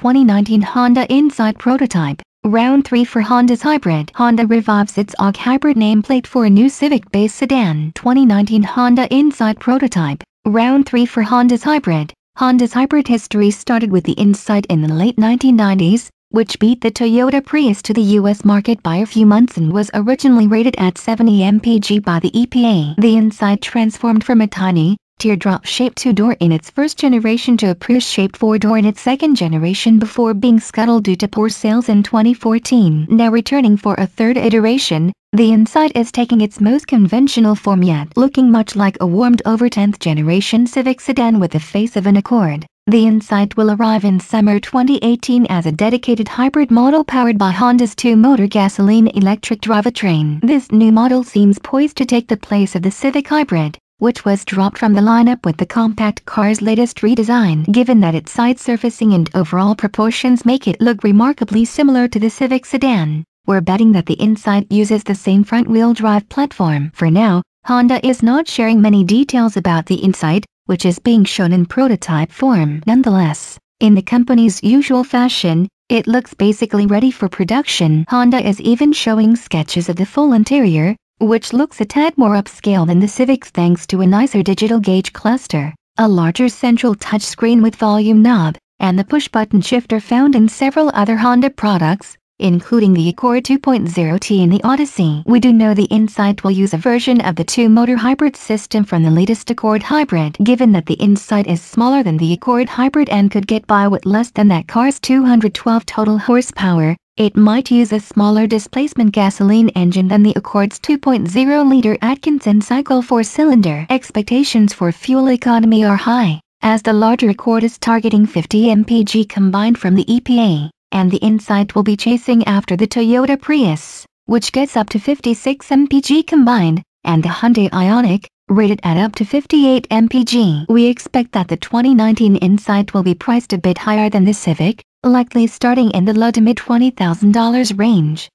2019 Honda Insight prototype. Round 3 for Honda's hybrid. Honda revives its OG hybrid nameplate for a new Civic-based sedan. 2019 Honda Insight prototype. Round 3 for Honda's hybrid. Honda's hybrid history started with the Insight in the late 1990s, which beat the Toyota Prius to the US market by a few months and was originally rated at 70 mpg by the EPA. The Insight transformed from a tiny, teardrop-shaped two-door in its first generation to a Prius-shaped four-door in its second generation before being scuttled due to poor sales in 2014. Now returning for a third iteration, the Insight is taking its most conventional form yet looking much like a warmed-over 10th generation Civic sedan with the face of an Accord. The Insight will arrive in summer 2018 as a dedicated hybrid model powered by Honda's two-motor gasoline-electric drivetrain. This new model seems poised to take the place of the Civic Hybrid, which was dropped from the lineup with the compact car's latest redesign. Given that its side surfacing and overall proportions make it look remarkably similar to the Civic sedan, we're betting that the Insight uses the same front-wheel drive platform. For now, Honda is not sharing many details about the Insight, which is being shown in prototype form. Nonetheless, in the company's usual fashion, it looks basically ready for production. Honda is even showing sketches of the full interior, which looks a tad more upscale than the Civic's thanks to a nicer digital gauge cluster, a larger central touchscreen with volume knob, and the push-button shifter found in several other Honda products, including the Accord 2.0T and the Odyssey. We do know the Insight will use a version of the two-motor hybrid system from the latest Accord hybrid. Given that the Insight is smaller than the Accord hybrid and could get by with less than that car's 212 total horsepower, it might use a smaller displacement gasoline engine than the Accord's 2.0-liter Atkinson cycle four-cylinder. Expectations for fuel economy are high, as the larger Accord is targeting 50 mpg combined from the EPA, and the Insight will be chasing after the Toyota Prius, which gets up to 56 mpg combined, and the Hyundai Ioniq, rated at up to 58 mpg. We expect that the 2019 Insight will be priced a bit higher than the Civic, likely starting in the low to mid $20,000 range.